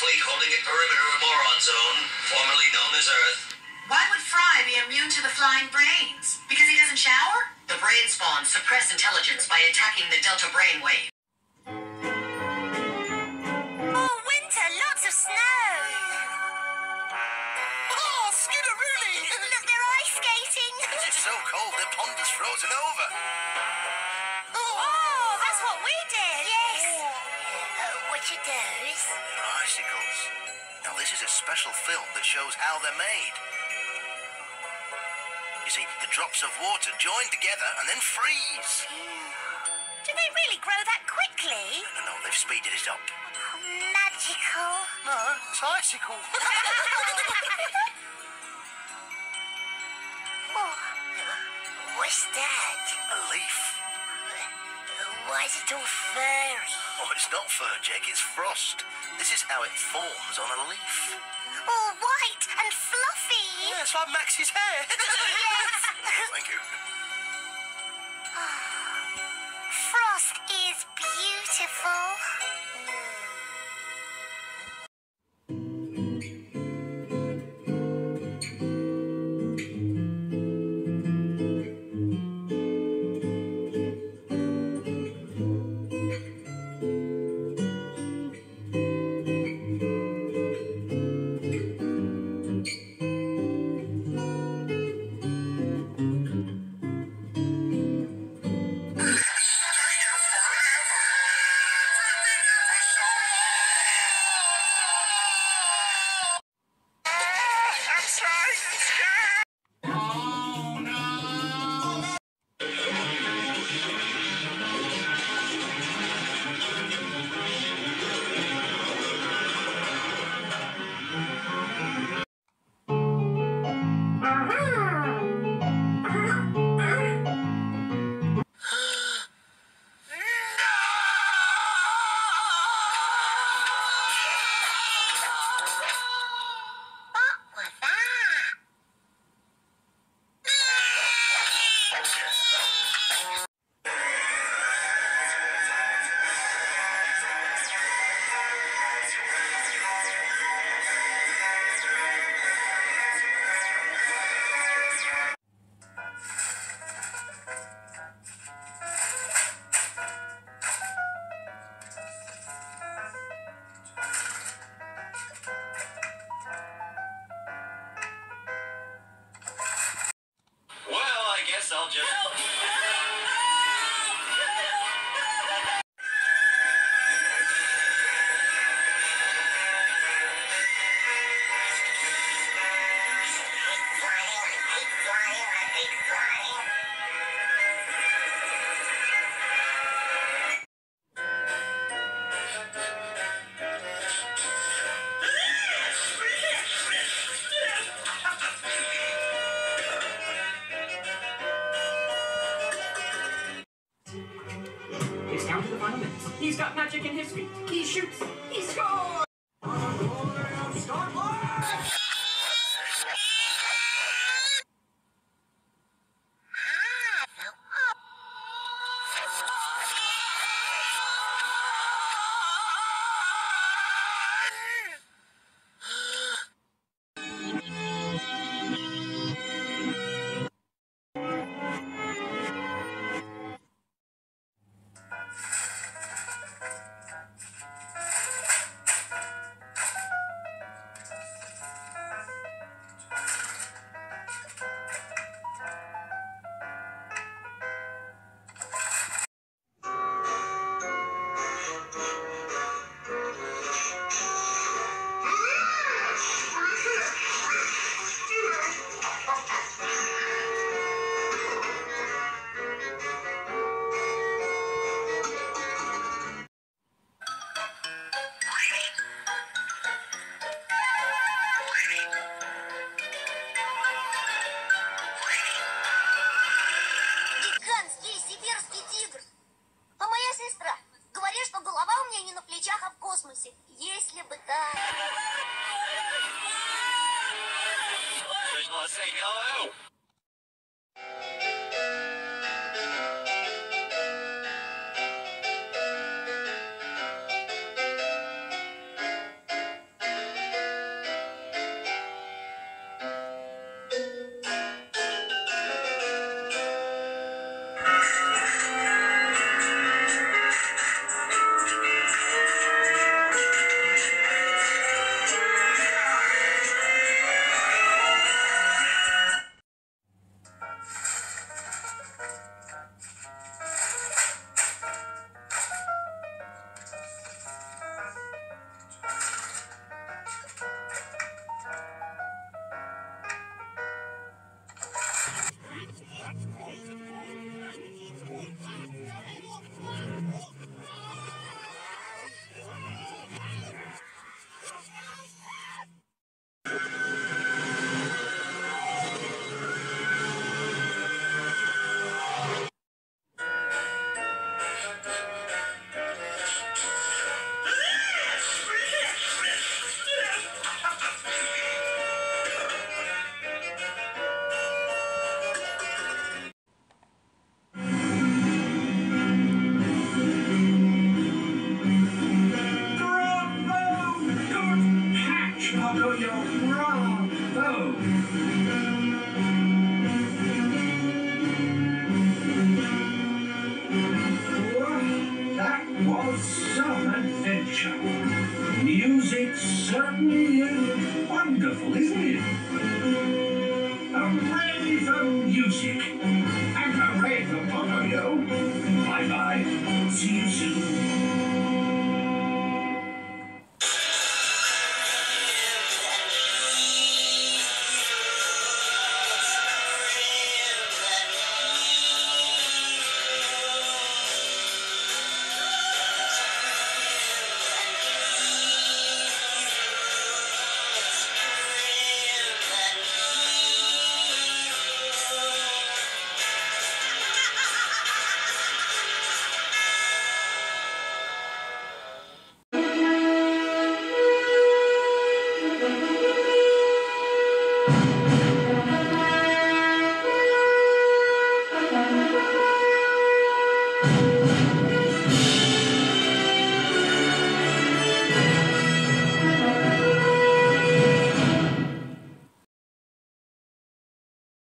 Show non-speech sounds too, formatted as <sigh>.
fleet holding a perimeter of Moron Zone, formerly known as Earth. Why would Fry be immune to the flying brains? Because he doesn't shower? The brain spawn suppress intelligence by attacking the delta brainwave. Those? They're icicles. Now, this is a special film that shows how they're made. You see, the drops of water join together and then freeze. Do they really grow that quickly? No, no, they've speeded it up. Oh, magical. No, it's icicle. <laughs> Oh, what's that? a leaf. Why is it all furry? Oh, it's not fur, Jake, it's frost. This is how it forms on a leaf. All white and fluffy. Yeah, it's like Max's hair. <laughs> Yes. Thank you. He's got magic in his feet. He shoots. He scores! Music!